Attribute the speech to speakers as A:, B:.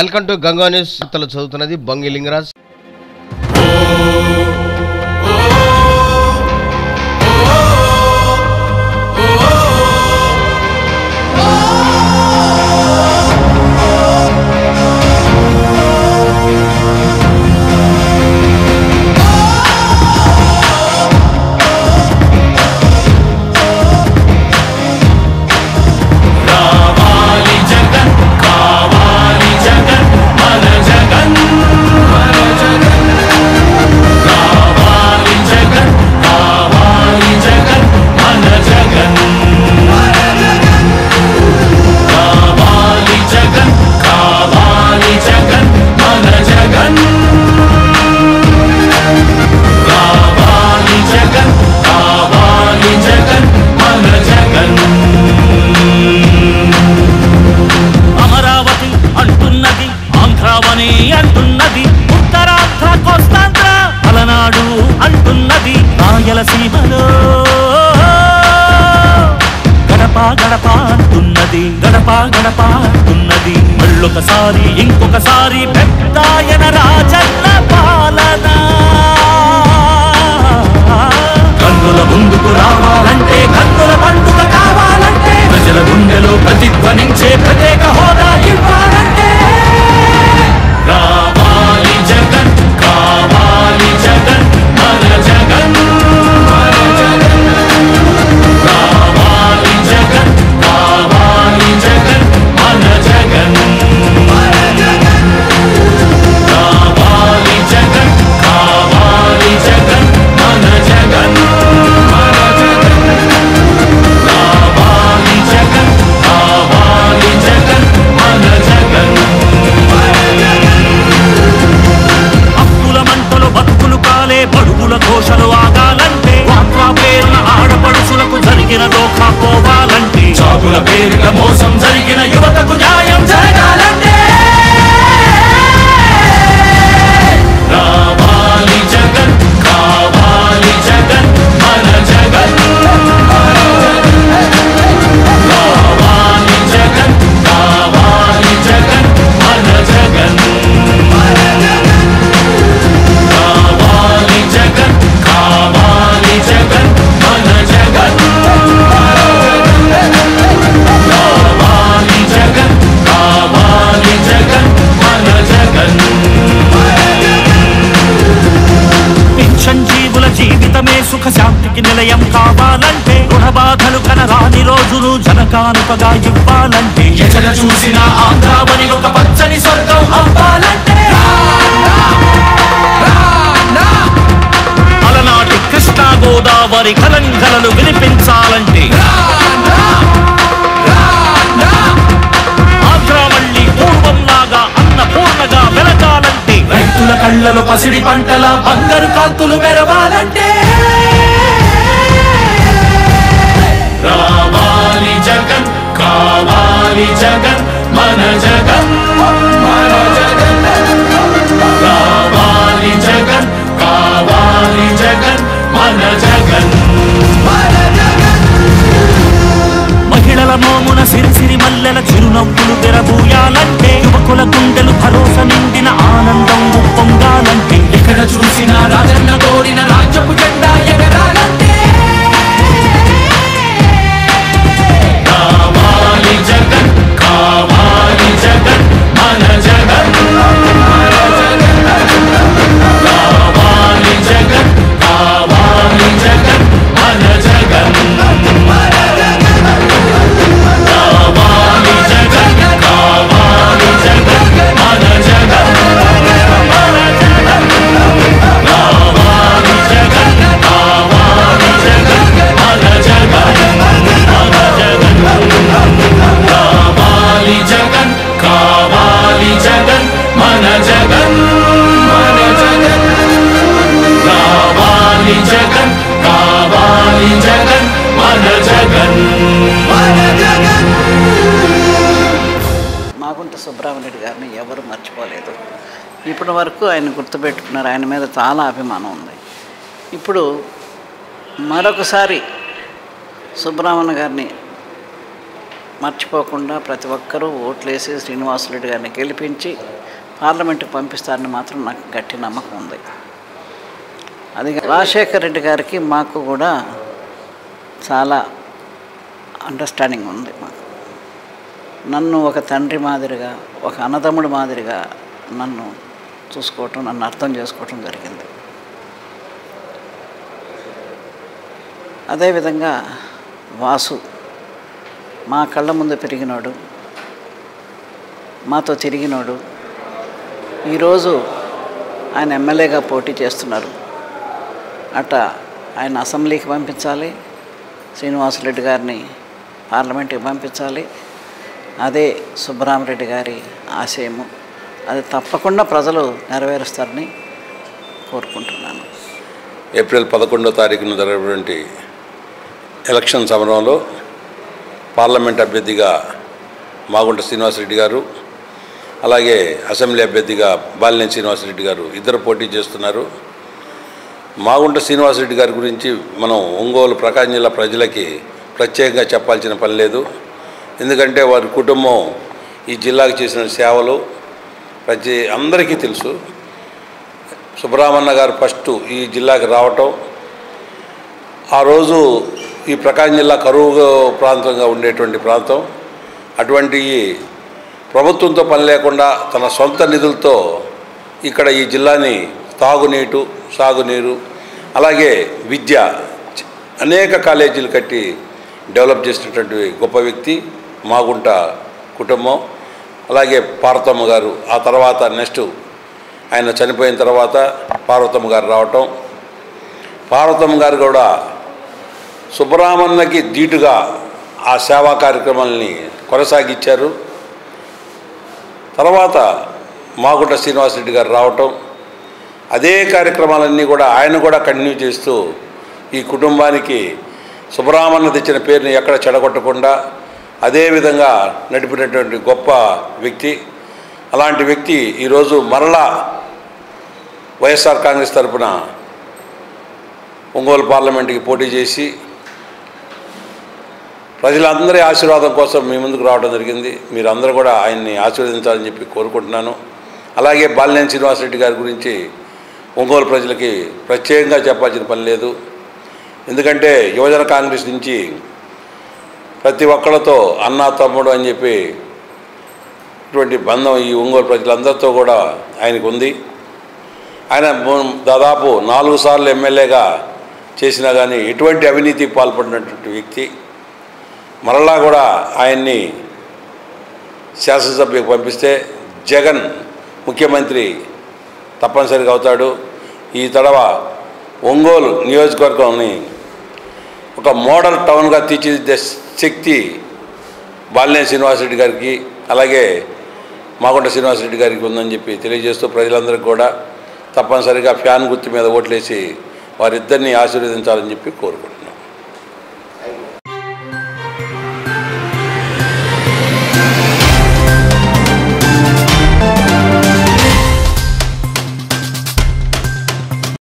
A: Welcome to Ganga news చదువుతున్నది బొంగి లింగరాజ్
B: ఉన్నది. గడప గడప ఉన్నది. మళ్ళొకసారి ఇంకొకసారి పెద్దాయన రాజన్న పాలన. కన్నుల ముందుకు రావాలంటే కన్నుల పండుగ కావాలంటే ప్రజల గుండెలో ప్రతిధ్వనించే ప్రతి సంజీవుల జీవితమే సుఖ శాంతికి నిలయం కావాలంటే రుణ బాధలు కనరాని రోజులు జనకానుకగా ఇవ్వాలంటే
C: ఎక్కడ చూసినా ఆంధ్రావని ఒక పచ్చని స్వర్గం అవ్వాలంటే.
B: అలనాటి కృష్ణా గోదావరి కలంకలను వినిపించాలంటే
C: రైతుల పసిడి పంటల బంగారు కాంతులు మెరవాలంటే. రావాలి జగన్ కావాలి జగన్ మన జగన్ మన జగన్. రావాలి జగన్ కావాలి జగన్ మన జగన్.
B: మహిళల మోమున సిరిసిరి మల్లెల చిరునవ్వులు తెరబూయాలంటే. యువకుల గుండెలు
C: కావాలి జగన్ కావాలి జగన్ మన జగన్. మన జగన్
D: మాగుంట సుబ్రహ్మణ్యుడు గారిని ఎవరు మర్చిపోలేదు. ఇప్పటి వరకు ఆయన గుర్తుపెట్టుకున్నారు. ఆయన మీద చాలా అభిమానం ఉంది. ఇప్పుడు మరొకసారి సుబ్రహ్మణ్య గారిని మర్చిపోకుండా ప్రతి ఒక్కరూ ఓట్లేసి శ్రీనివాసరెడ్డి గారిని గెలిపించి పార్లమెంటుకు పంపిస్తారని మాత్రం నాకు గట్టి నమ్మకం ఉంది. అది రాజశేఖర్ రెడ్డి గారికి మాకు కూడా చాలా అండర్స్టాండింగ్ ఉంది మాకు. నన్ను ఒక తండ్రి మాదిరిగా ఒక అన్నదమ్ముడు మాదిరిగా నన్ను చూసుకోవటం నన్ను అర్థం చేసుకోవటం జరిగింది. అదేవిధంగా వాసు మా కళ్ళ ముందు పెరిగినోడు మాతో తిరిగినోడు ఈరోజు ఆయన ఎమ్మెల్యేగా పోటీ చేస్తున్నారు. అట్ట ఆయన అసెంబ్లీకి పంపించాలి. శ్రీనివాసరెడ్డి గారిని పార్లమెంట్కి పంపించాలి. అదే సుబ్బరామరెడ్డి గారి ఆశయము. అది తప్పకుండా ప్రజలు నెరవేరుస్తారని కోరుకుంటున్నాను.
E: ఏప్రిల్ పదకొండో తారీఖున జరిగినటువంటి ఎలక్షన్ సమరంలో పార్లమెంట్ అభ్యర్థిగా మాగుంట శ్రీనివాసరెడ్డి గారు అలాగే అసెంబ్లీ అభ్యర్థిగా బాలినేని శ్రీనివాసరెడ్డి గారు ఇద్దరు పోటీ చేస్తున్నారు. మాగుంట శ్రీనివాసరెడ్డి గారి గురించి మనం ఒంగోలు ప్రకాశం జిల్లా ప్రజలకి ప్రత్యేకంగా చెప్పాల్సిన పని లేదు. ఎందుకంటే వారి కుటుంబం ఈ జిల్లాకు చేసిన సేవలు ప్రతి అందరికీ తెలుసు. సుబ్రహ్మణ్య గారు ఫస్ట్ ఈ జిల్లాకి రావటం. ఆ రోజు ఈ ప్రకాశం జిల్లా కరువు ప్రాంతంగా ఉండేటువంటి ప్రాంతం. అటువంటి ప్రభుత్వంతో పని లేకుండా తన సొంత నిధులతో ఇక్కడ ఈ జిల్లాని తాగునీటు సాగునీరు అలాగే విద్య. అనేక కాలేజీలు కట్టి డెవలప్ చేసినటువంటి గొప్ప వ్యక్తి మాగుంట కుటుంబం. అలాగే పార్వతమ్మ గారు ఆ తర్వాత నెక్స్ట్ ఆయన చనిపోయిన తర్వాత పార్వతమ్మ గారు రావటం. పార్వతమ్మ గారు కూడా సుబ్రహ్మణ్యకి ధీటుగా ఆ సేవా కార్యక్రమాలని కొనసాగించారు. తర్వాత మాగుంట శ్రీనివాసరెడ్డి గారు రావటం. అదే కార్యక్రమాలన్నీ కూడా ఆయన కూడా కంటిన్యూ చేస్తూ ఈ కుటుంబానికి సుబ్రహ్మణ్య తెచ్చిన పేరుని ఎక్కడ చెడగొట్టకుండా అదే విధంగా నడిపినటువంటి గొప్ప వ్యక్తి. అలాంటి వ్యక్తి ఈరోజు మరలా వైఎస్ఆర్ కాంగ్రెస్ తరపున ఒంగోలు పార్లమెంట్కి పోటీ చేసి ప్రజలందరి ఆశీర్వాదం కోసం మీ ముందుకు రావడం జరిగింది. మీరందరూ కూడా ఆయన్ని ఆశీర్వదించాలని చెప్పి కోరుకుంటున్నాను. అలాగే బాలినేని శ్రీనివాసరెడ్డి గారి గురించి ఒంగోలు ప్రజలకి ప్రత్యేకంగా చెప్పాల్సిన పని లేదు. ఎందుకంటే యువజన కాంగ్రెస్ నుంచి ప్రతి ఒక్కళ్ళతో అన్న తమ్ముడు అని చెప్పి ఇటువంటి బంధం ఈ ఒంగోలు ప్రజలందరితో కూడా ఆయనకు ఉంది. ఆయన దాదాపు నాలుగు సార్లు ఎమ్మెల్యేగా చేసినా కానీ ఎటువంటి అవినీతికి పాల్పడినటువంటి వ్యక్తి. మరలా కూడా ఆయన్ని శాసనసభ్యకు పంపిస్తే జగన్ ముఖ్యమంత్రి తప్పనిసరిగా అవుతాడు. ఈ తడవ ఒంగోలు నియోజకవర్గంని ఒక మోడల్ టౌన్గా తీర్చిదిద్దే శక్తి బాలినేని శ్రీనివాసరెడ్డి గారికి అలాగే మాగుంట శ్రీనివాసరెడ్డి గారికి ఉందని చెప్పి తెలియజేస్తూ ప్రజలందరికీ కూడా తప్పనిసరిగా ఫ్యాన్ గుర్తు మీద ఓట్లేసి వారిద్దరిని ఆశీర్వదించాలని చెప్పి కోరుకుంటున్నాను.